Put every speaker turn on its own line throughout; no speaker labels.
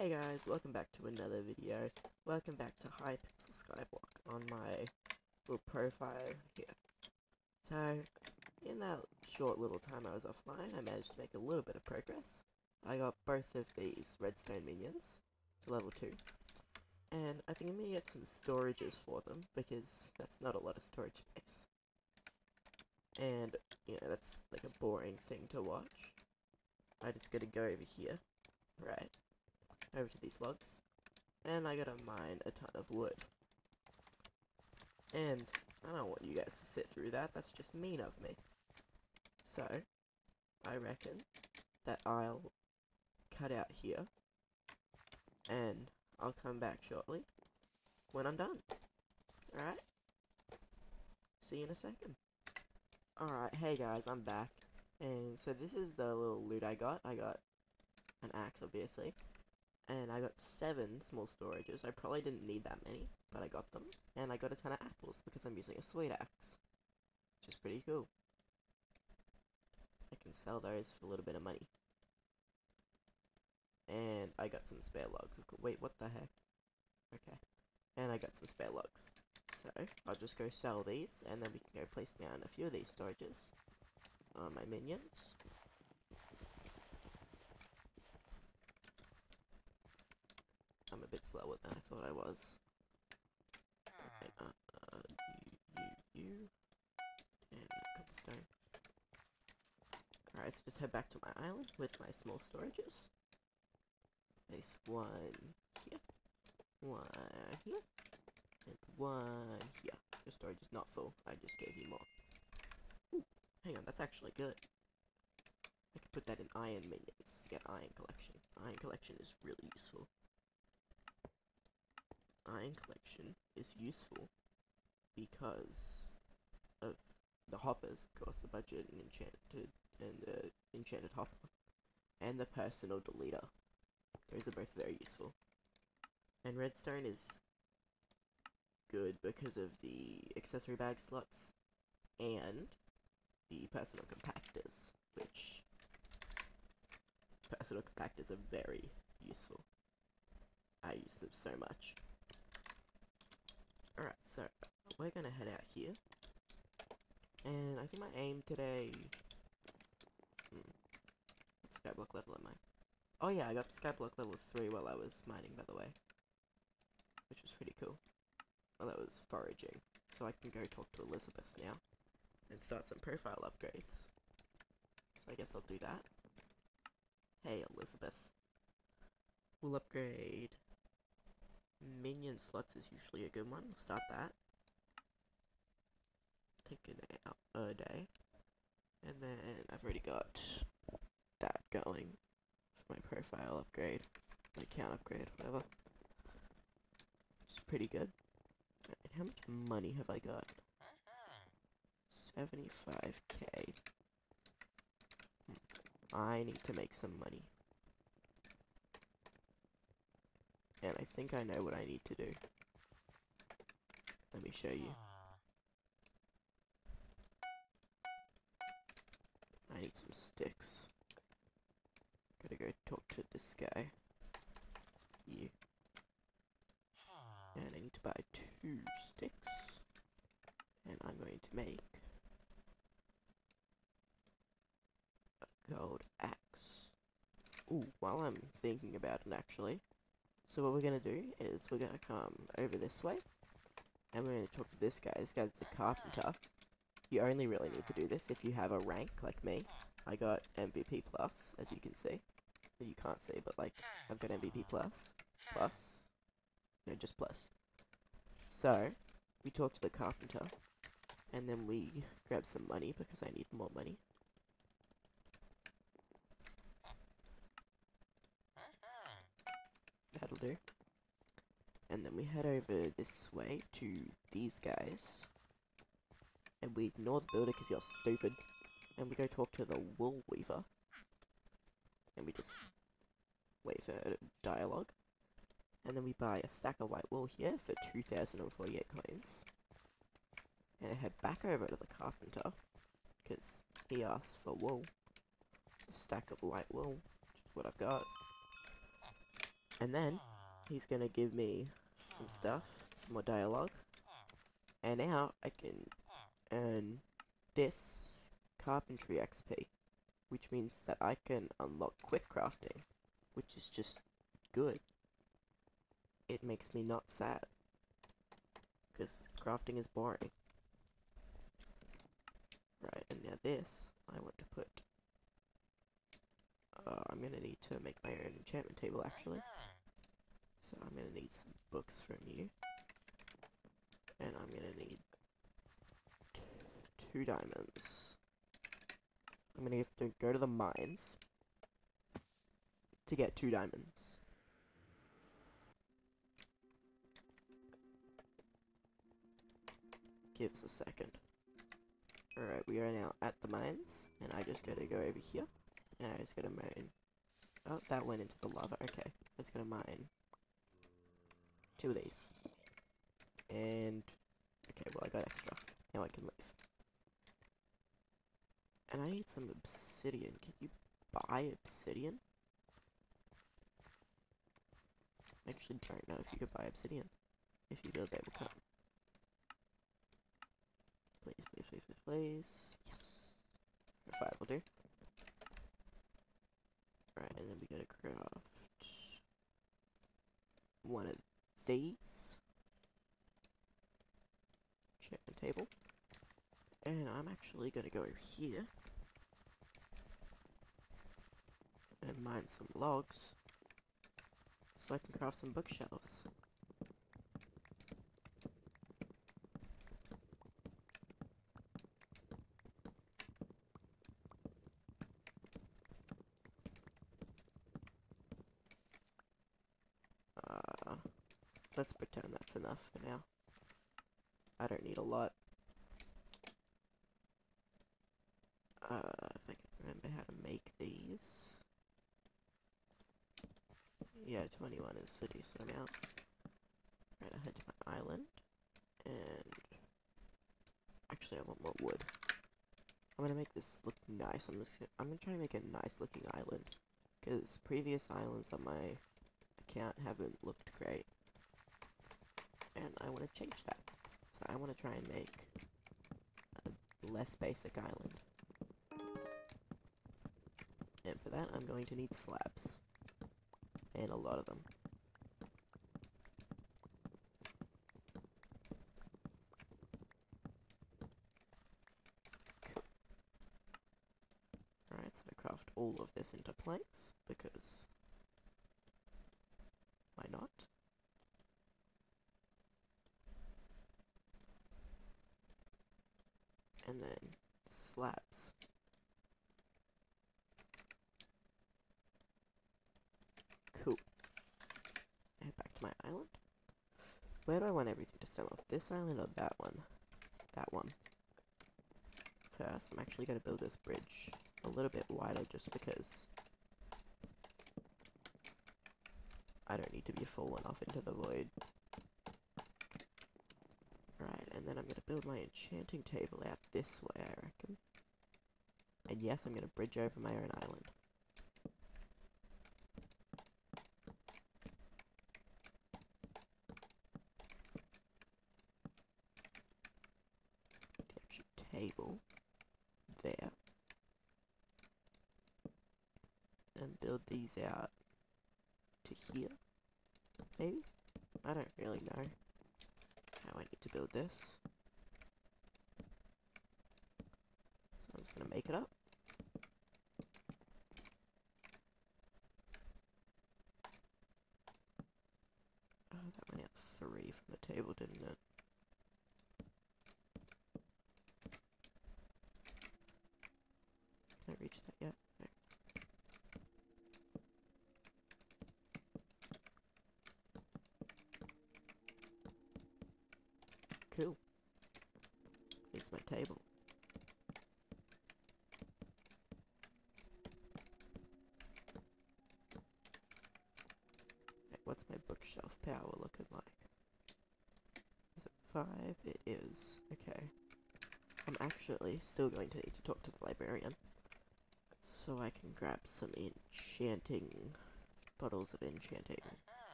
Hey guys, welcome back to another video. Welcome back to Hypixel Skyblock on my little profile here. So, in that short little time I was offline, I managed to make a little bit of progress. I got both of these redstone minions to level 2. And I think I'm gonna get some storages for them, because that's not a lot of storage space. And, you know, that's like a boring thing to watch. I just gotta go over here, right, over to these logs, and I gotta mine a ton of wood. And I don't want you guys to sit through that, that's just mean of me. So, I reckon that I'll cut out here, and I'll come back shortly when I'm done. Alright? See you in a second. Alright, hey guys, I'm back. And so this is the little loot I got. I got an axe, obviously. And I got seven small storages. I probably didn't need that many, but I got them. And I got a ton of apples because I'm using a sweet axe. Which is pretty cool. I can sell those for a little bit of money. And I got some spare logs. Wait, what the heck? Okay. And I got some spare logs. So, I'll just go sell these, and then we can go place down a few of these storages on my minions. I'm a bit slower than I thought I was. Uh. Alright, so just head back to my island with my small storages. Place one here, one here, and one here. Your storage is not full, I just gave you more. Ooh, hang on, that's actually good. I could put that in iron minions to get iron collection. Iron collection is really useful. Iron collection is useful because of the hoppers, of course, the budget and enchanted and the enchanted hopper, and the personal deleter. Those are both very useful. And redstone is good because of the accessory bag slots and the personal compactors, which personal compactors are very useful. I use them so much. Alright, so we're gonna head out here. And I think my aim today... Hmm, skyblock level am I? Oh yeah, I got skyblock level 3 while I was mining, by the way. Which was pretty cool. Well, that was foraging. So I can go talk to Elizabeth now. And start some profile upgrades. So I guess I'll do that. Hey, Elizabeth. We'll upgrade... Minion slots is usually a good one. We'll start that. Take an hour a day. And then I've already got that going for my profile upgrade. My account upgrade, whatever. It's pretty good. And how much money have I got? 75k. Hmm. Need to make some money. And I think I know what I need to do. Let me show you. I need some sticks. Gotta go talk to this guy. You. And I need to buy two sticks. And I'm going to make a gold axe. Ooh, while I'm thinking about it actually. So what we're gonna do is we're gonna come over this way. And we're gonna talk to this guy. This guy's a carpenter. You only really need to do this if you have a rank like me. I got MVP plus, as you can see. You can't see, but like, I've got MVP plus. Plus. No, just plus. So, we talk to the carpenter. And then we grab some money because I need more money. That'll do. And then we head over this way to these guys. And we ignore the builder because you're stupid. And we go talk to the wool weaver. And we just wait for dialogue. And then we buy a stack of white wool here for 2,048 coins. And I head back over to the carpenter. Because he asked for wool. A stack of white wool, which is what I've got. And then he's gonna give me some stuff, some more dialogue. And now I can earn this carpentry XP, which means that I can unlock quick crafting, which is just good. It makes me not sad, because crafting is boring. Right, and now this, I want to. Uh, I'm gonna need to make my own enchantment table, actually. So I'm gonna need some books from you. And I'm gonna need two diamonds. I'm gonna have to go to the mines to get two diamonds. Give us a second. Alright, we are now at the mines, and I just gotta go over here, and I just gotta mine. Oh, that went into the lava, okay. I just gotta mine two of these. And, okay, well I got extra. Now I can leave. And I need some obsidian. Can you buy obsidian? I actually don't know if you could buy obsidian. If you build, they will come. Please, please, please, please, please. Yes. Five will do. Right, and then we gotta craft one of these. Check the table. And I'm actually gonna go over here and mine some logs so I can craft some bookshelves. Uh, let's pretend that's enough for now. I don't need a lot. Uh, I can remember how to make these. Yeah, 21 is a decent amount. Right, I head to my island. And... Actually, I want more wood. I'm gonna make this look nice. I'm just gonna, I'm gonna try and make a nice looking island. Because previous islands on my account haven't looked great. And I want to change that. So I want to try and make a less basic island. And for that, I'm going to need slabs. And a lot of them. Alright, so I craft all of this into planks, because... Why not? And then slabs. Cool. Head back to my island. Where do I want everything to start off? This island or that one? That one. First, I'm actually going to build this bridge a little bit wider just because I don't need to be falling off into the void. Right, and then I'm going to build my enchanting table out this way, I reckon. And yes, I'm going to bridge over my own island. Table there. And build these out to here, maybe? I don't really know how I need to build this. So I'm just gonna make it up. Oh, that went out three from the table, didn't it? Can I reach that yet? Cool. Here's my table. Right, what's my power looking like? Is it five? It is. Okay. I'm actually still going to need to talk to the librarian. So I can grab some enchanting bottles of enchanting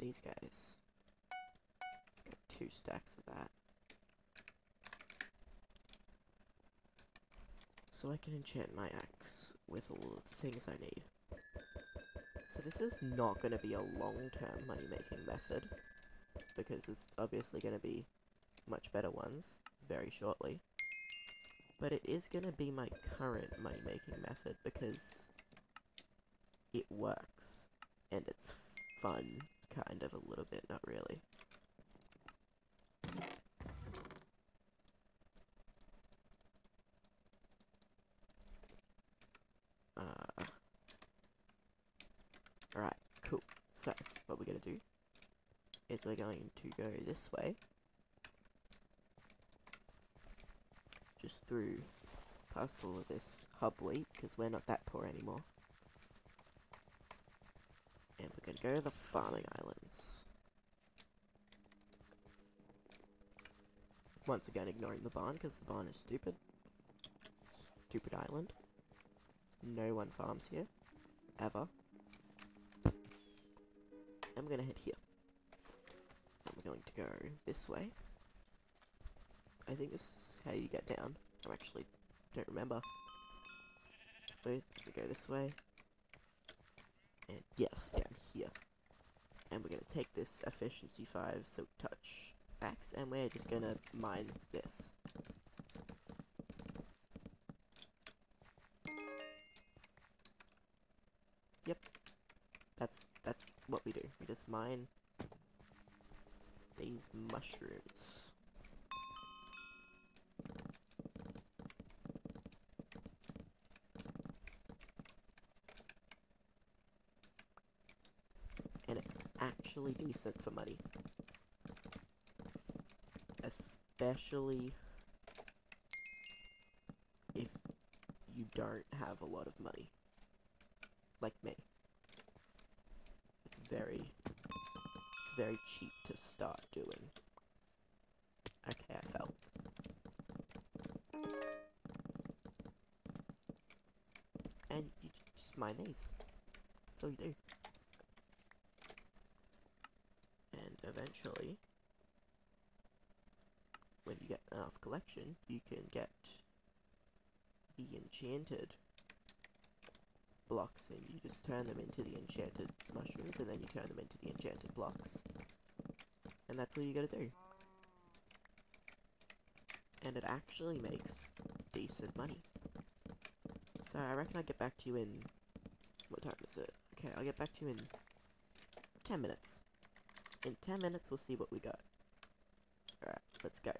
these guys. Got two stacks of that. So I can enchant my axe with all of the things I need. So this is not going to be a long-term money-making method, because there's obviously going to be much better ones very shortly. But it is going to be my current money-making method, because it works, and it's fun, kind of a little bit, not really. Uh, Alright, cool. So, what we're going to do we're going to go this way. Just through past all of this hub wheat, because we're not that poor anymore. And we're going to go to the farming islands. Once again, ignoring the barn, because the barn is stupid. Stupid island. No one farms here. Ever. I'm gonna head here. Going to go this way. I think this is how you get down. I actually don't remember. we go this way. And yes, down here. And we're gonna take this efficiency 5 silk touch axe and we're just gonna mine this. Yep. That's that's what we do. We just mine these mushrooms. And it's actually decent for money. Especially if you don't have a lot of money. Like me. It's very, very cheap to start doing. Okay, I fell. And you just mine these. That's all you do. And eventually, when you get enough collection, you can get the enchanted blocks and you just turn them into the enchanted mushrooms and then you turn them into the enchanted blocks. And that's all you gotta do. And it actually makes decent money. So I reckon I'll get back to you in... What time is it? Okay, I'll get back to you in 10 minutes. In 10 minutes we'll see what we got. Alright, let's go.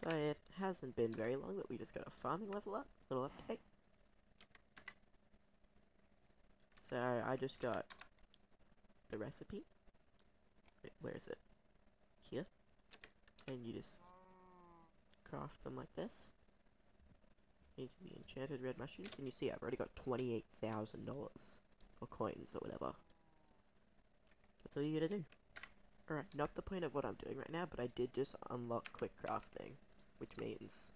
So it hasn't been very long that we just got a farming level up, little update. So I just got the recipe. Where is it? Here. And you just craft them like this. Into the enchanted red mushrooms. And you see I've already got $28,000. Or coins or whatever. That's all you gotta do. Alright, not the point of what I'm doing right now, but I did just unlock quick crafting. Which means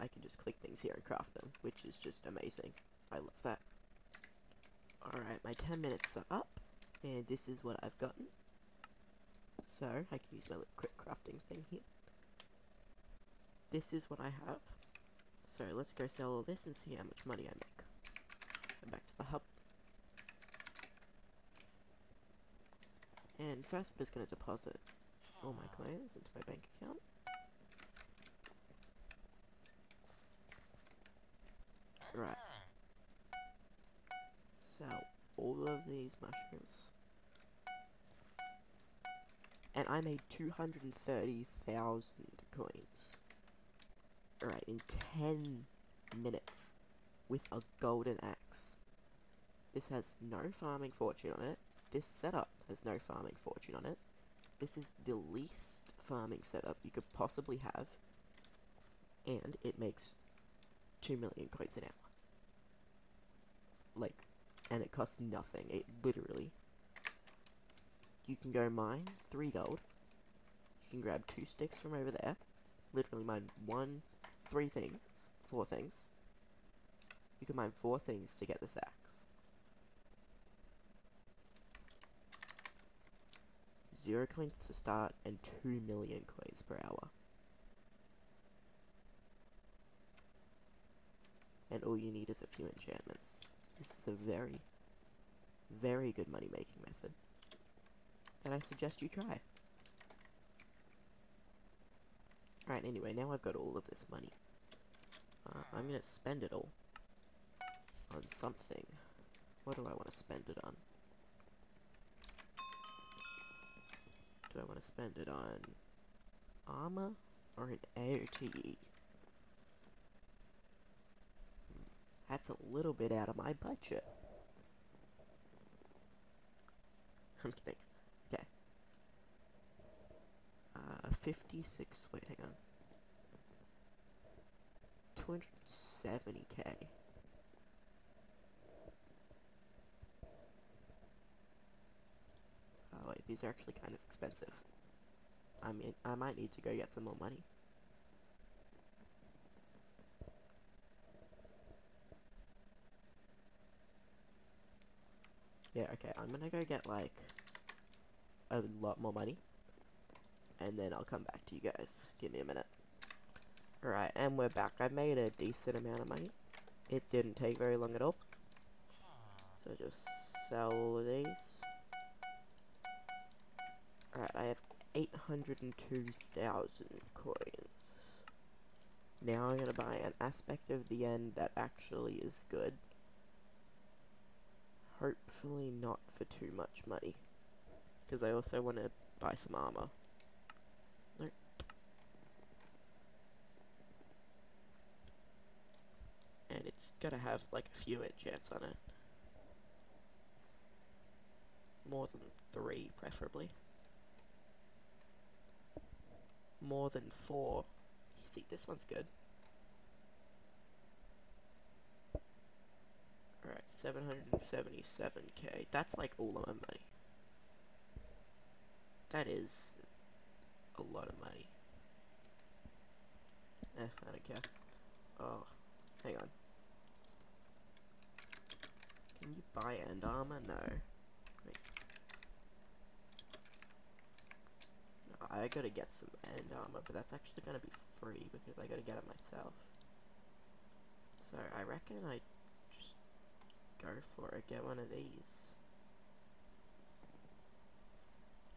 I can just click things here and craft them. Which is just amazing. I love that. Alright, my 10 minutes are up, and this is what I've gotten. So, I can use my little quick crafting thing here. This is what I have. So, let's go sell all this and see how much money I make. Go back to the hub. And first, I'm just going to deposit all my coins into my bank account. Right sell all of these mushrooms. And I made 230,000 coins. Alright, in 10 minutes with a golden axe. This has no farming fortune on it. This setup has no farming fortune on it. This is the least farming setup you could possibly have. And it makes 2 million coins an hour. Like, and it costs nothing. It literally. You can go mine three gold. You can grab two sticks from over there. Literally mine one, three things, four things. You can mine four things to get this axe. Zero coins to start and two million coins per hour. And all you need is a few enchantments. This is a very, very good money making method that I suggest you try. Alright, anyway, now I've got all of this money. Uh, I'm gonna spend it all on something. What do I want to spend it on? Do I want to spend it on armor or an AOTE? Hmm, that's a little bit out of my budget. I'm kidding. Okay. Uh, 56, wait, hang on. 270k. Oh wait, these are actually kind of expensive. I mean, I might need to go get some more money. Yeah, okay, I'm gonna go get, like, a lot more money. And then I'll come back to you guys. Give me a minute. Alright, and we're back. I made a decent amount of money. It didn't take very long at all. So just sell all of these. Alright, I have 802,000 coins. Now I'm gonna buy an aspect of the end that actually is good. Hopefully not for too much money. Because I also want to buy some armor. And it's gotta have like a few enchants on it. More than three, preferably. More than four. See, this one's good. 777k. That's like all of my money. That is a lot of money. Eh, I don't care. Oh, hang on. Can you buy end armor? No. No, I gotta get some end armor, but that's actually gonna be free because I gotta get it myself. So I reckon I go for it, get one of these.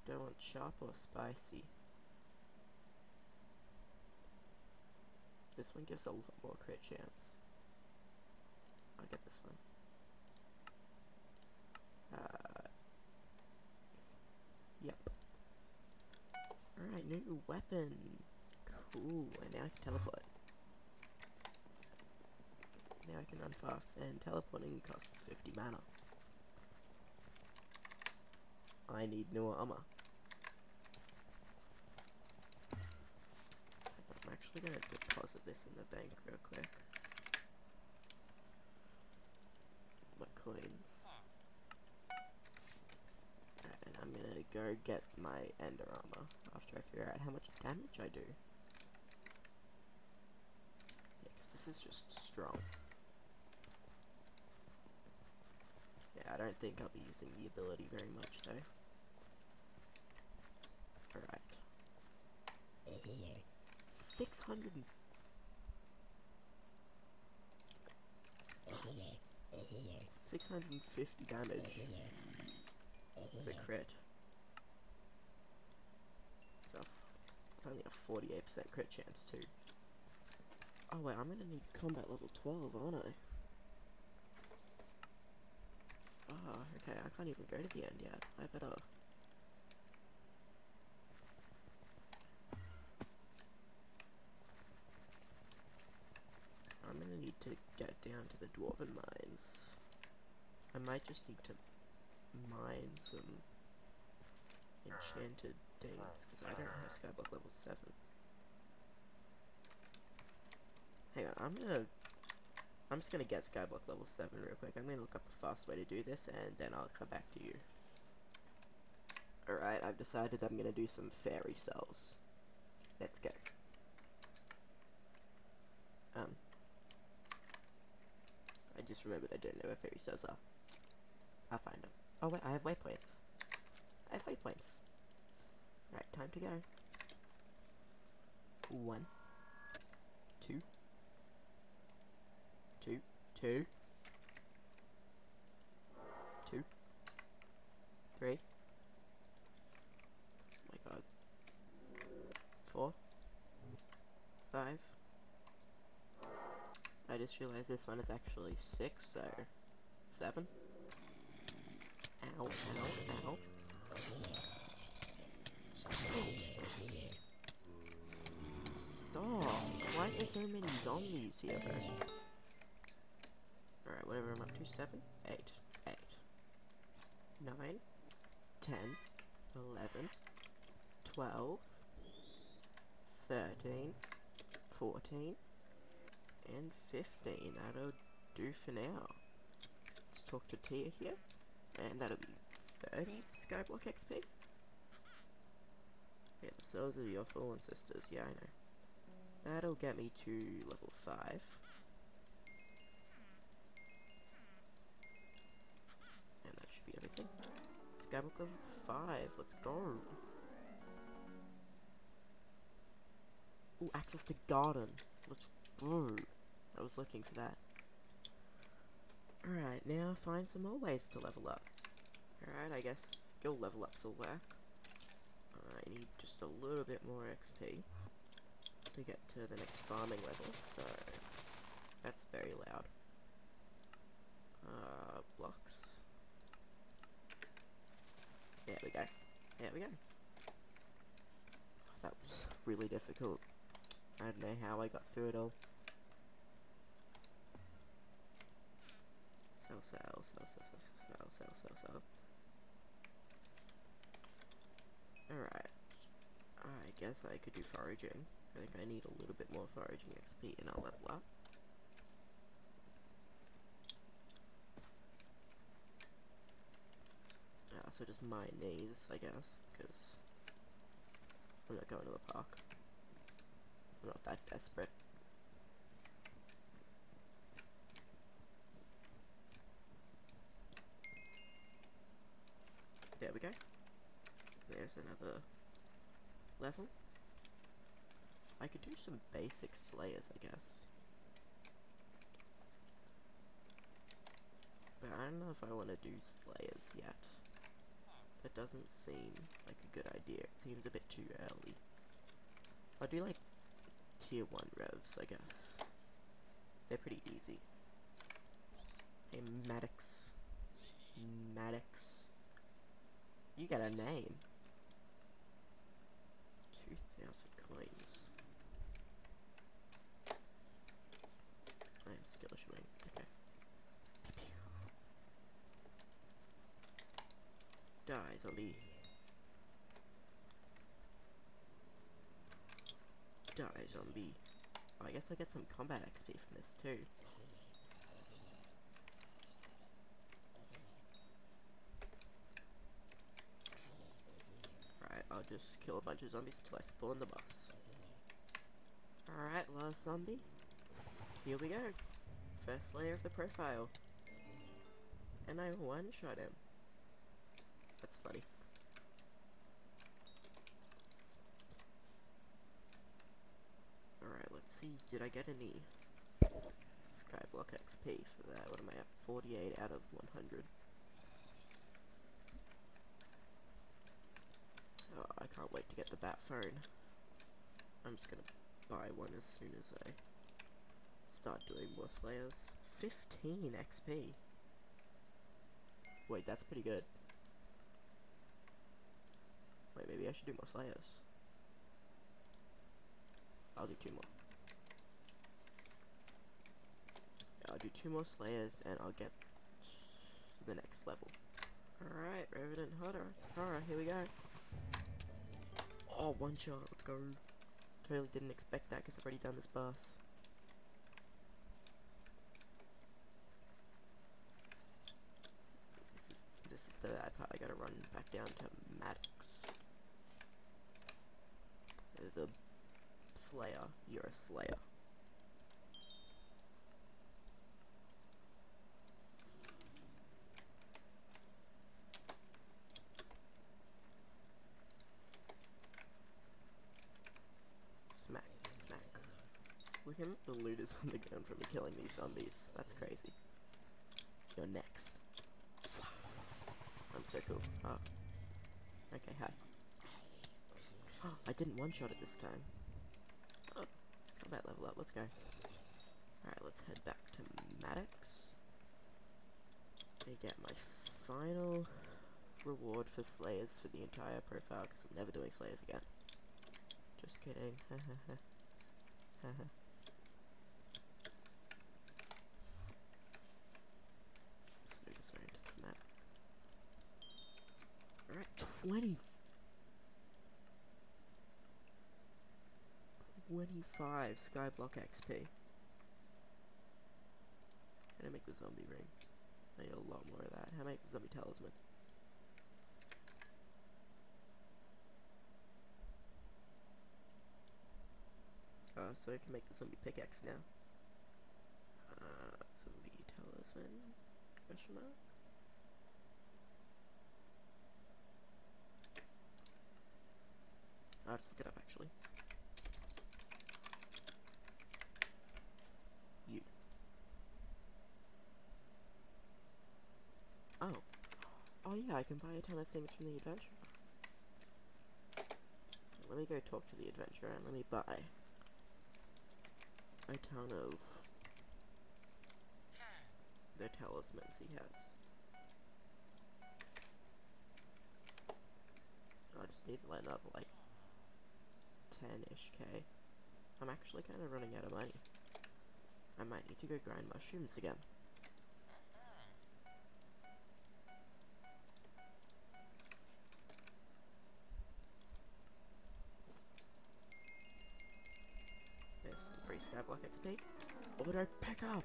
Don't want sharp or spicy. This one gives a lot more crit chance. I'll get this one. Uh, yep. Alright, new weapon. Cool, and now I can teleport. Now I can run fast, and teleporting costs 50 mana. I need new armor. I'm actually gonna deposit this in the bank real quick. My coins. And I'm gonna go get my ender armor after I figure out how much damage I do. Yeah, because this is just strong. Yeah, I don't think I'll be using the ability very much though. Alright. 600 650 damage with a crit. So it's only a 48% crit chance too. Oh wait, I'm gonna need combat level 12, aren't I? Oh, okay, I can't even go to the end yet. I better... I'm gonna need to get down to the Dwarven Mines. I might just need to mine some enchanted things, because I don't have Skyblock level 7. Hang on, I'm gonna... I'm just gonna get Skyblock level 7 real quick. I'm gonna look up a fast way to do this, and then I'll come back to you. Alright, I've decided I'm gonna do some fairy souls. Let's go. Um, I just remembered I don't know where fairy souls are. I'll find them. Oh wait, I have waypoints. I have waypoints. Right, time to go. One. Two. Two. Two. Two. Three. Oh my god. Four. Five. I just realized this one is actually six, so seven. Ow, ow, ow. Stop! Why is there so many zombies here, to. Seven, eight, eight, nine, ten, eleven, twelve, thirteen, fourteen, and 15. That'll do for now. Let's talk to Tia here. And that'll be 30 Skyblock XP. Yeah, the souls of your fallen sisters. Yeah, I know. That'll get me to level 5. Skyblock level 5. Let's go. Ooh, access to garden. Let's go. I was looking for that. Alright, now find some more ways to level up. Alright, I guess skill level ups will work. I need just a little bit more XP to get to the next farming level, so that's very loud. Uh, blocks. There we go. There we go. Oh, that was really difficult. I don't know how I got through it all. Sell, sell, sell, sell, sell, sell, sell, sell. Alright. I guess I could do foraging. I think I need a little bit more foraging XP and I'll level up. Uh, so just mine these, I guess, because I'm not going to the park. I'm not that desperate. There we go. There's another level. I could do some basic slayers, I guess. But I don't know if I want to do slayers yet. That doesn't seem like a good idea. It seems a bit too early. I'll do like tier 1 revs, I guess. They're pretty easy. Hey, Maddox. Maddox. You got a name. 2,000 coins. I am skill showing. Okay. Die, zombie. Die, zombie. Oh, I guess I get some combat XP from this too. Alright, I'll just kill a bunch of zombies until I spawn the boss. Alright, last zombie. Here we go. First layer of the profile. And I one-shot him. That's funny. Alright, let's see. Did I get any Skyblock XP for that? What am I at? 48 out of 100. Oh, I can't wait to get the bat phone. I'm just gonna buy one as soon as I start doing more slayers. 15 XP. Wait, that's pretty good. Wait, maybe I should do more slayers. I'll do two more. I'll do two more slayers and I'll get to the next level. Alright, Revenant Horror. Alright, here we go. Oh, one shot, let's go. Totally didn't expect that because I've already done this boss. This is this is the bad part. I gotta run back down to Maddox. slayer. You're a slayer. Smack, smack. Look at the looters on the ground from killing these zombies. That's crazy. You're next. I'm so cool. Oh. Okay, hi. I didn't one-shot it this time. Combat level up, let's go. Alright, let's head back to Maddox. And get my final reward for Slayers for the entire profile, because I'm never doing Slayers again. Just kidding. so disoriented from that. Alright, 20 25 Skyblock XP. How to make the zombie ring? I need a lot more of that. How to make the zombie talisman? Uh, so I can make the zombie pickaxe now. Uh, zombie talisman? Question mark? I'll just look it up actually. You. Oh. Oh yeah, I can buy a ton of things from the adventurer. Let me go talk to the adventurer and let me buy a ton of the talismans he has. Oh, I just need another like 10-ish K. I'm actually kind of running out of money. I might need to go grind mushrooms again. There's some free Skyblock XP. Auto pickup!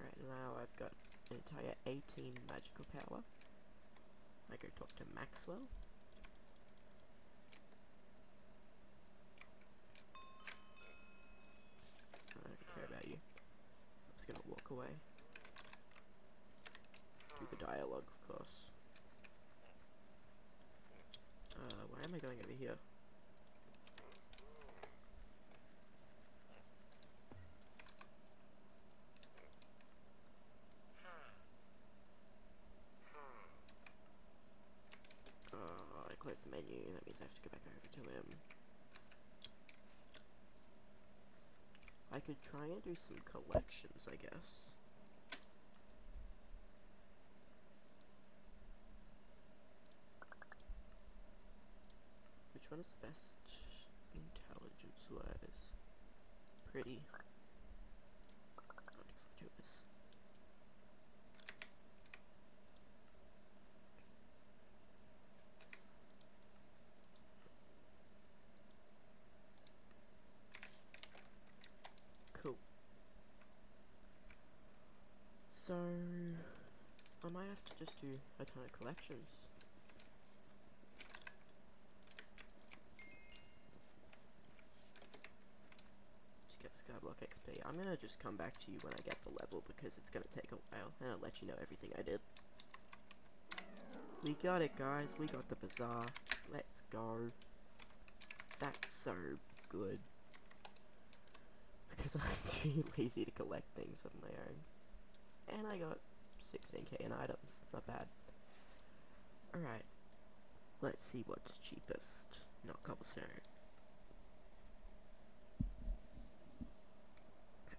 Right now I've got an entire 18 magical power. I go talk to Maxwell. I don't care about you. I'm just gonna walk away. Do the dialogue, of course. Uh, why am I going over here? Oh, I closed the menu, that means I have to go back over to him. I could try and do some collections, I guess. Which one is best intelligence-wise? Pretty. I'll do this. Cool. So, I might have to just do a ton of collections. To get Skyblock XP. I'm gonna just come back to you when I get the level because it's gonna take a while, and I'll let you know everything I did. We got it, guys. We got the bazaar. Let's go. That's so good. Because I'm too lazy to collect things on my own. And I got 16k in items. Not bad. Alright. Let's see what's cheapest. Not cobblestone.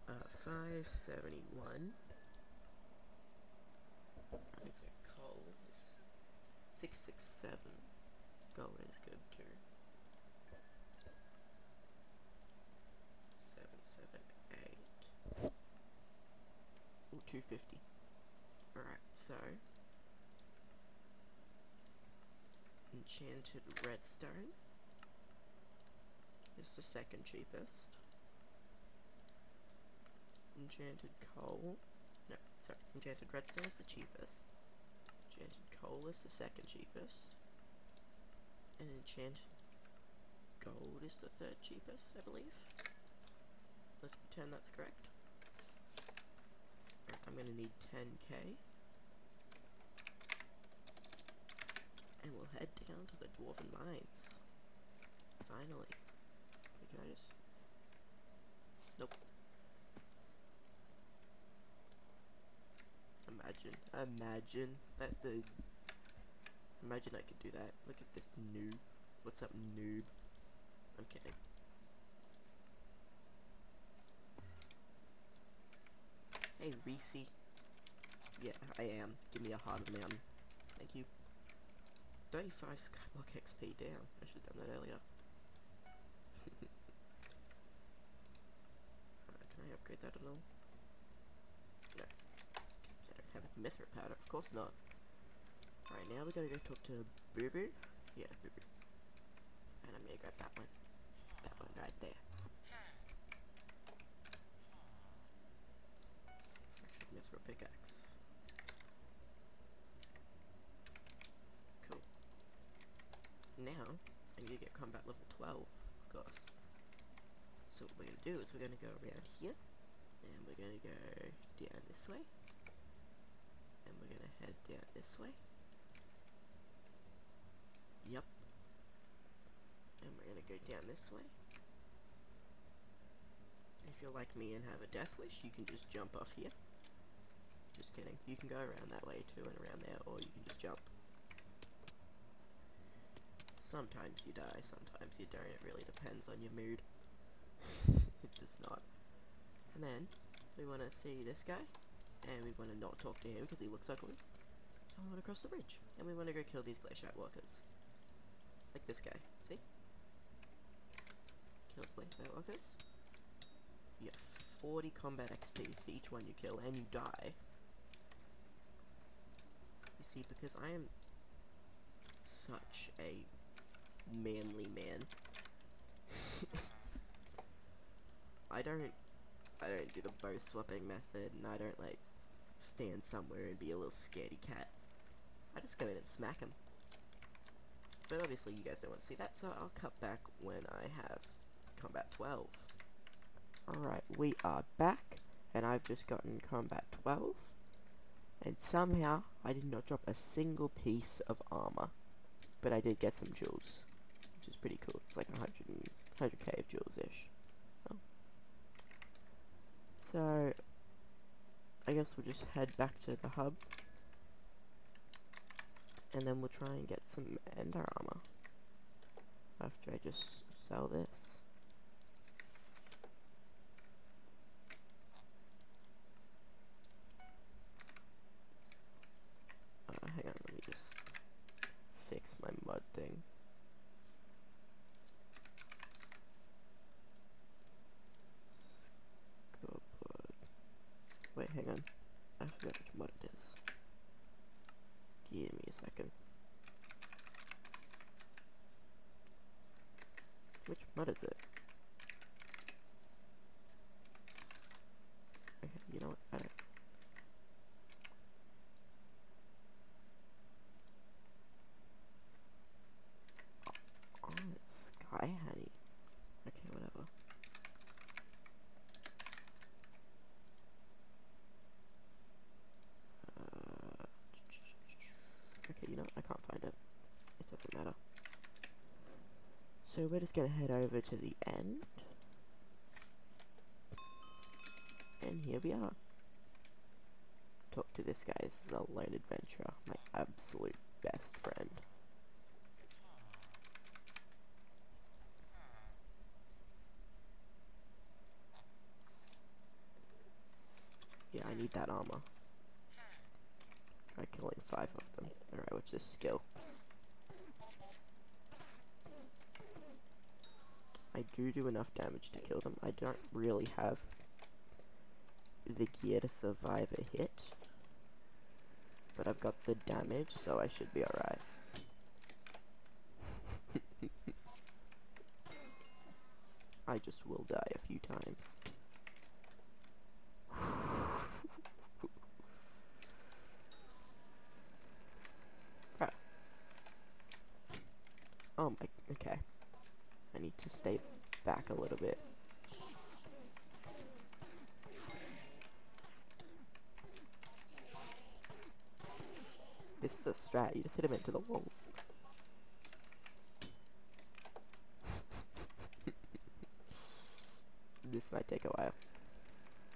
Uh, 571. And so coal is 667. Gold is good too. Seven, seven, eight. Ooh, 250. Alright, so. Enchanted redstone is the second cheapest. Enchanted coal. No, sorry. Enchanted redstone is the cheapest. Enchanted coal is the second cheapest. And enchanted gold is the third cheapest, I believe. Let's pretend that's correct. I'm gonna need 10k. And we'll head down to the Dwarven Mines. Finally. can I just... Nope. Imagine, imagine that the... Imagine I could do that. Look at this noob. What's up, noob? I'm kidding. Hey, Reese. Yeah, I am. Give me a heart of the mountain. Thank you. 35 Skyblock XP down. I should have done that earlier. can I upgrade that at all? No. I don't have a mithril powder. Of course not. Alright, now we're gonna go talk to Bubu. Yeah, Bubu. And I'm gonna grab that one. That one right there. Actually, mithril pickaxe. Cool. Now, I need to get combat level 12, of course. So what we're going to do is we're going to go around here, and we're going to go down this way, and we're going to head down this way. Yep. And we're going to go down this way. If you're like me and have a death wish, you can just jump off here. Just kidding. You can go around that way too and around there, or you can just jump. Sometimes you die, sometimes you don't. It really depends on your mood. it does not. And then, we want to see this guy, and we want to not talk to him because he looks ugly. And we want to cross the bridge, and we want to go kill these glacite walkers. Like this guy, see? Kill glacite walkers. You get 40 combat XP for each one you kill, and you die. See, because I am such a manly man. I don't I don't do the bow swapping method and I don't like stand somewhere and be a little scaredy cat. I just go in and smack him. But obviously you guys don't want to see that, so I'll cut back when I have combat 12. Alright, we are back, and I've just gotten combat 12, and somehow I did not drop a single piece of armor, but I did get some jewels which is pretty cool. It's like 100 100k of jewels-ish. Oh. So, I guess we'll just head back to the hub. And then we'll try and get some ender armor. After I just sell this. Uh, hang on, let me just fix my mud thing. Wait, hang on. I forgot which mod it is. Give me a second. Which mod is it? Okay, you know what? I don't. Oh, it's Sky Honey. Okay, whatever. Uh, okay, you know what? I can't find it. It doesn't matter. So we're just gonna head over to the end. And here we are. Talk to this guy. This is a lone adventurer. My absolute best friend. Yeah, I need that armor. Try killing five of them. Alright, what's this skill? I do do enough damage to kill them. I don't really have the gear to survive a hit. But I've got the damage, so I should be alright. I just will die a few times. Oh my, okay. I need to stay back a little bit. This is a strat, you just hit him into the wall. this might take a while.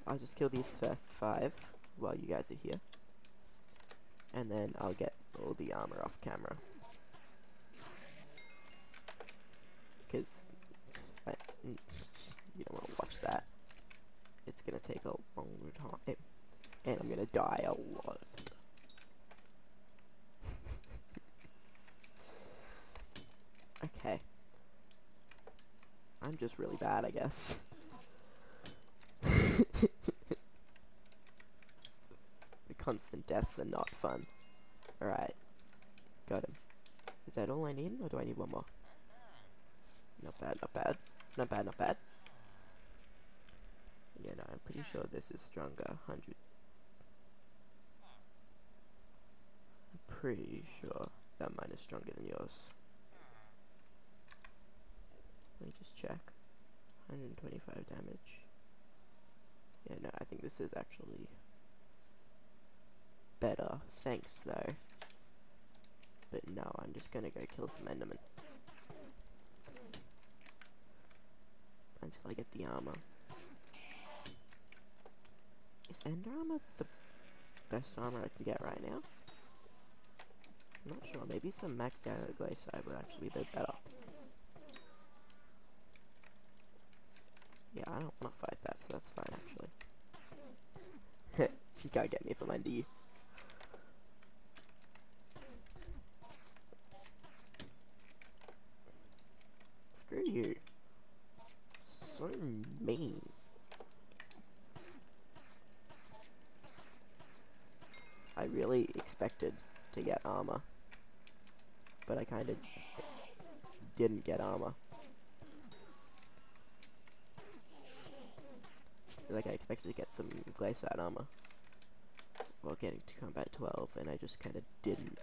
I'll just kill these first five while you guys are here. And then I'll get all the armor off camera. Because you don't want to watch that. It's gonna take a long time. And I'm gonna die a lot. okay. I'm just really bad, I guess. the constant deaths are not fun. Alright. Got him. Is that all I need, or do I need one more? Not bad, not bad. Not bad, not bad. Yeah, no, I'm pretty sure this is stronger. 100. I'm pretty sure that mine is stronger than yours. Let me just check. 125 damage. Yeah, no, I think this is actually better. Thanks, though. But no, I'm just gonna go kill some Endermen. Until I get the armor. Is Ender armor the best armor I can get right now? I'm not sure. Maybe some maxed out glacier would actually be a bit better. Yeah, I don't want to fight that, so that's fine, actually. you can't get me from under you. Screw you. So mean. I really expected to get armor. But I kind of didn't get armor. like I expected to get some Glacite armor while getting to combat 12, and I just kind of didn't.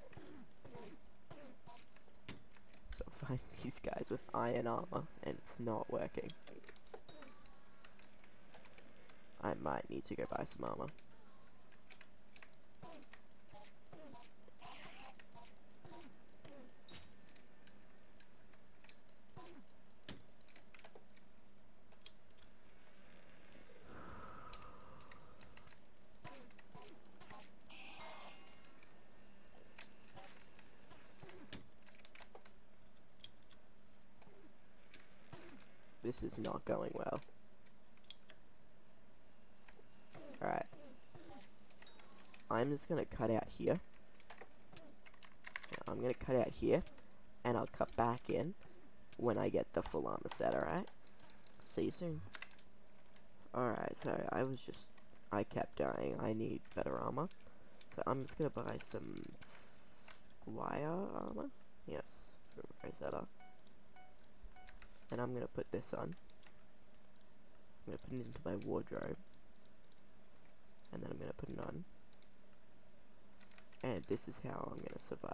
So find these guys with iron armor, and it's not working. I might need to go buy some armor. This is not going well. Alright. I'm just gonna cut out here. I'm gonna cut out here, and I'll cut back in when I get the full armor set, alright? See you soon. Alright, so I was just, I kept dying. I need better armor. So I'm just gonna buy some Squire armor. Yes, from Rosetta and I'm going to put this on. I'm going to put it into my wardrobe. And then I'm going to put it on. And this is how I'm going to survive.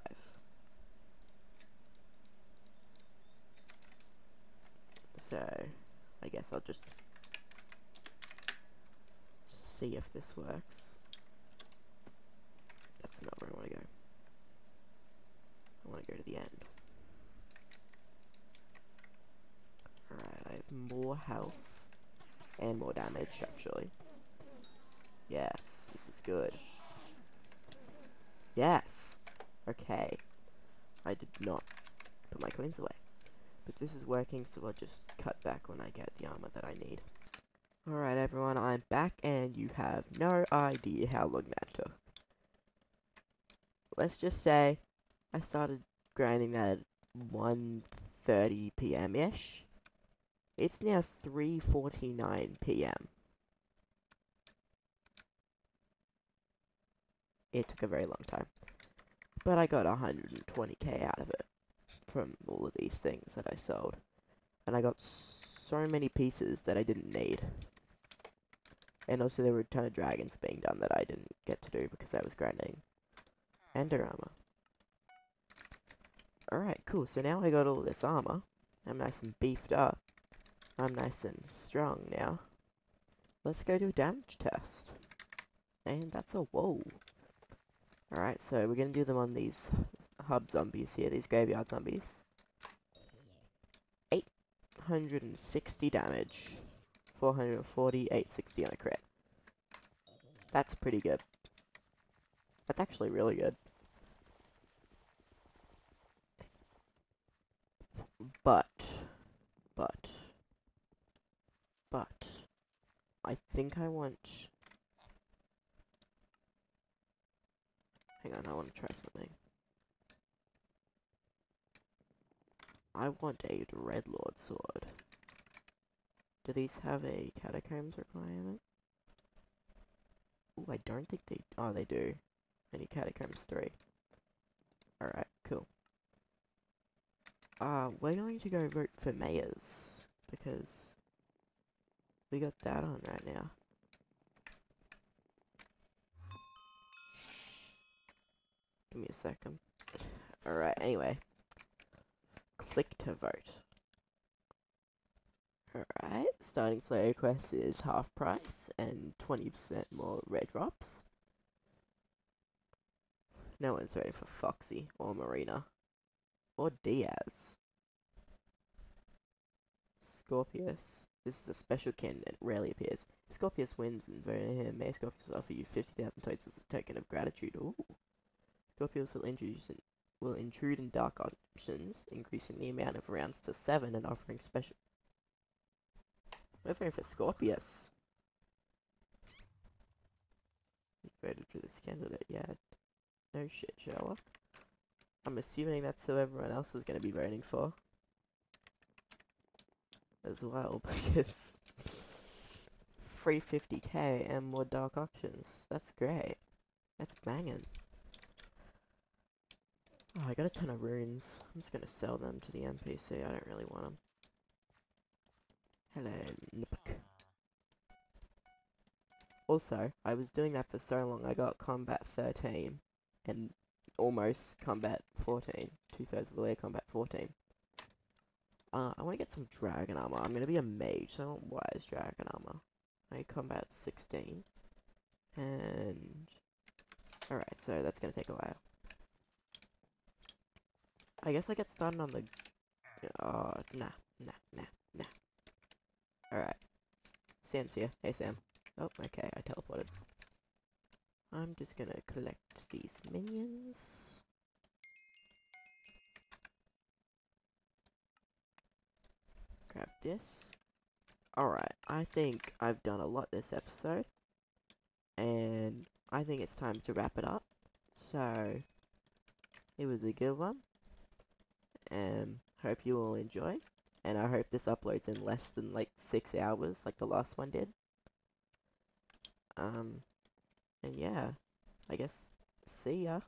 So, I guess I'll just see if this works. That's not where I want to go. I want to go to the end. More health and more damage, actually. Yes, this is good. Yes! Okay. I did not put my coins away. But this is working, so I'll just cut back when I get the armor that I need. Alright everyone, I'm back and you have no idea how long that took. Let's just say I started grinding that at 1.30 p.m.-ish. It's now 3.49 p.m. It took a very long time. But I got 120k out of it from all of these things that I sold. And I got so many pieces that I didn't need. And also there were a ton of dragons being done that I didn't get to do because I was grinding ender armor. Alright, cool. So now I got all this armor. I'm nice and beefed up. I'm nice and strong now. Let's go do a damage test. And that's a whoa. Alright, so we're gonna do them on these hub zombies here, these graveyard zombies. 860 damage. 440, 860 on a crit. That's pretty good. That's actually really good. But, but, but, I think I want... Hang on, I want to try something. I want a Dreadlord sword. Do these have a catacombs requirement? Ooh, I don't think they... Oh, they do. Any catacombs 3. Alright, cool. Uh, we're going to go vote for mayors. Because... We got that on right now. Give me a second. Alright, anyway. Click to vote. Alright, starting Slayer Quest is half price and 20% more red drops. No one's ready for Foxy or Marina. Or Diaz. Scorpius. This is a special candidate, rarely appears. Scorpius wins and may Scorpius offer you 50,000 totes as a token of gratitude. Ooh. Scorpius will introduce in, will intrude in dark auctions, increasing the amount of rounds to 7 and offering special voting for Scorpius. voted for this candidate yet. No shit, Sherlock. I'm assuming that's who everyone else is going to be voting for. As well, because... free 50k and more dark auctions. That's great. That's banging. Oh, I got a ton of runes. I'm just gonna sell them to the NPC. I don't really want them. Hello. Also, I was doing that for so long, I got combat 13 and almost combat 14. Two thirds of the way combat 14. Uh, I want to get some dragon armor. I'm going to be a mage, so I want wise dragon armor. I combat 16. And... Alright, so that's going to take a while. I guess I get started on the... Oh, nah, nah, nah, nah. Alright. Sam's here. Hey, Sam. Oh, okay, I teleported. I'm just gonna collect these minions. Grab this. Alright, I think I've done a lot this episode. And I think it's time to wrap it up. So, it was a good one. And hope you all enjoy and I hope this uploads in less than like six hours, like the last one did. Um, and yeah, I guess see ya.